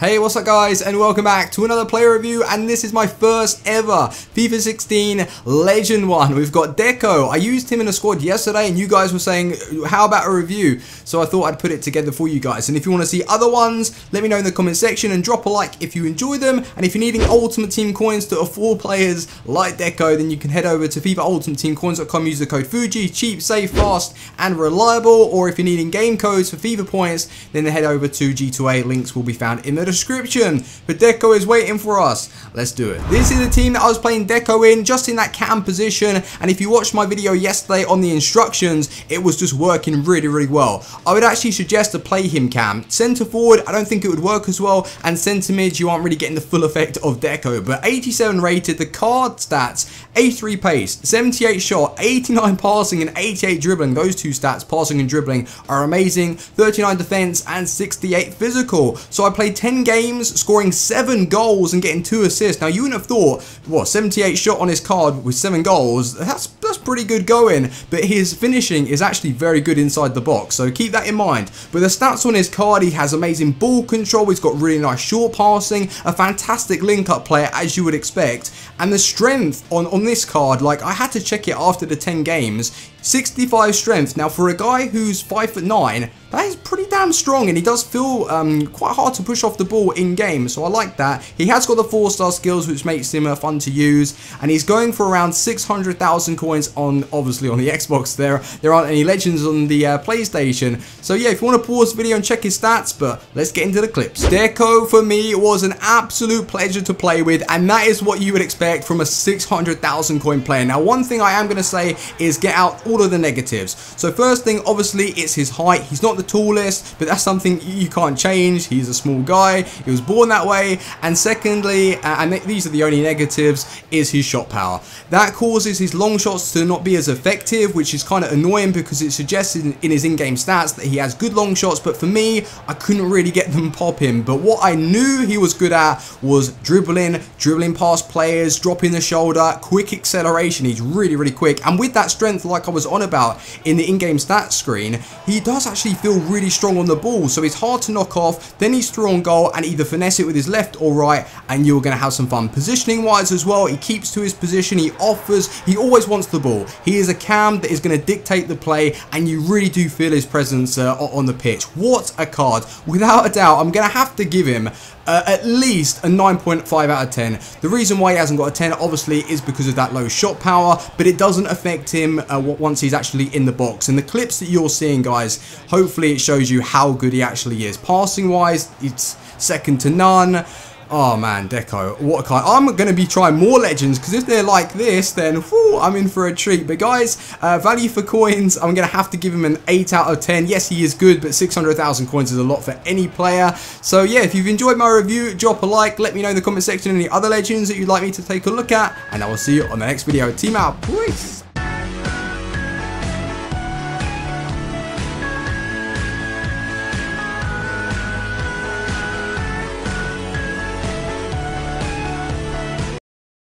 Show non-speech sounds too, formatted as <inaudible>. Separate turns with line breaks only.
Hey, what's up guys and welcome back to another player review and this is my first ever FIFA 16 Legend one. We've got Deco. I used him in a squad yesterday and you guys were saying how about a review? So I thought I'd put it together for you guys and if you want to see other ones let me know in the comment section and drop a like if you enjoy them and if you're needing Ultimate Team coins to afford players like Deco then you can head over to FIFA Ultimate Team Coins.com use the code Fuji, cheap, safe, fast and reliable or if you're needing game codes for FIFA points then head over to G2A links will be found in the description. But Deco is waiting for us. Let's do it. This is the team that I was playing Deco in, just in that cam position. And if you watched my video yesterday on the instructions, it was just working really, really well. I would actually suggest to play him cam. Centre forward, I don't think it would work as well. And centre mid, you aren't really getting the full effect of Deco. But 87 rated, the card stats, 83 pace, 78 shot, 89 passing and 88 dribbling. Those two stats, passing and dribbling, are amazing. 39 defense and 68 physical. So I played 10 games, scoring 7 goals and getting 2 assists. Now you wouldn't have thought, what, 78 shot on his card with 7 goals, that's, that's pretty good going. But his finishing is actually very good inside the box, so keep that in mind. But the stats on his card, he has amazing ball control, he's got really nice short passing, a fantastic link-up player as you would expect. And the strength on, on this card, like I had to check it after the 10 games, 65 strength. Now for a guy who's 5 foot 9, that is damn strong and he does feel um, quite hard to push off the ball in game so I like that. He has got the 4 star skills which makes him uh, fun to use and he's going for around 600,000 coins on obviously on the <laughs> Xbox there. There aren't any legends on the uh, PlayStation so yeah if you want to pause the video and check his stats but let's get into the clips. Deco for me was an absolute pleasure to play with and that is what you would expect from a 600,000 coin player. Now one thing I am going to say is get out all of the negatives. So first thing obviously it's his height. He's not the tallest, but that's something you can't change. He's a small guy. He was born that way. And secondly, and these are the only negatives, is his shot power. That causes his long shots to not be as effective, which is kind of annoying because it suggests in, his in-game stats that he has good long shots. But for me, I couldn't really get them popping. But what I knew he was good at was dribbling, dribbling past players, dropping the shoulder, quick acceleration. He's really, really quick. And with that strength, like I was on about in the in-game stats screen, he does actually feel really strong on the ball, so it's hard to knock off. Then he's through on goal and either finesse it with his left or right, and you're going to have some fun. Positioning wise as well, he keeps to his position, he offers, he always wants the ball. He is a cam that is going to dictate the play, and you really do feel his presence uh, on the pitch. What a card. Without a doubt, I'm going to have to give him uh, at least a 9.5 out of 10. The reason why he hasn't got a 10 obviously is because of that low shot power, but it doesn't affect him uh, once he's actually in the box. And the clips that you're seeing, guys, hopefully it shows you how good he actually is. Passing wise, it's second to none. Oh man, Deco, what a card. I'm going to be trying more legends because if they're like this, then whew, I'm in for a treat. But guys, uh, value for coins, I'm going to have to give him an 8 out of 10. Yes, he is good, but 600,000 coins is a lot for any player. So yeah, if you've enjoyed my review, drop a like. Let me know in the comment section any other legends that you'd like me to take a look at. And I will see you on the next video. Team out. Peace.